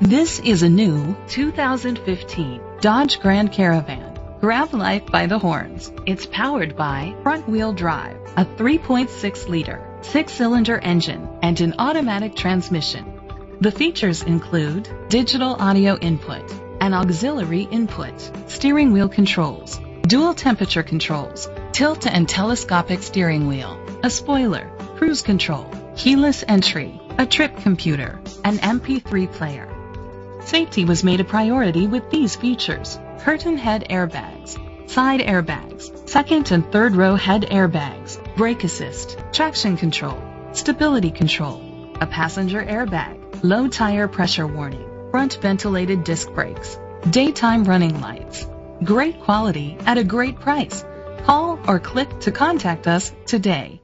This is a new 2015 Dodge Grand Caravan. Grab life by the horns. It's powered by front-wheel drive, a 3.6-liter, six-cylinder engine, and an automatic transmission. The features include digital audio input, an auxiliary input, steering wheel controls, dual temperature controls, tilt and telescopic steering wheel, a spoiler, cruise control, keyless entry, a trip computer, an MP3 player. Safety was made a priority with these features. Curtain head airbags, side airbags, second and third row head airbags, brake assist, traction control, stability control, a passenger airbag, low tire pressure warning, front ventilated disc brakes, daytime running lights. Great quality at a great price. Call or click to contact us today.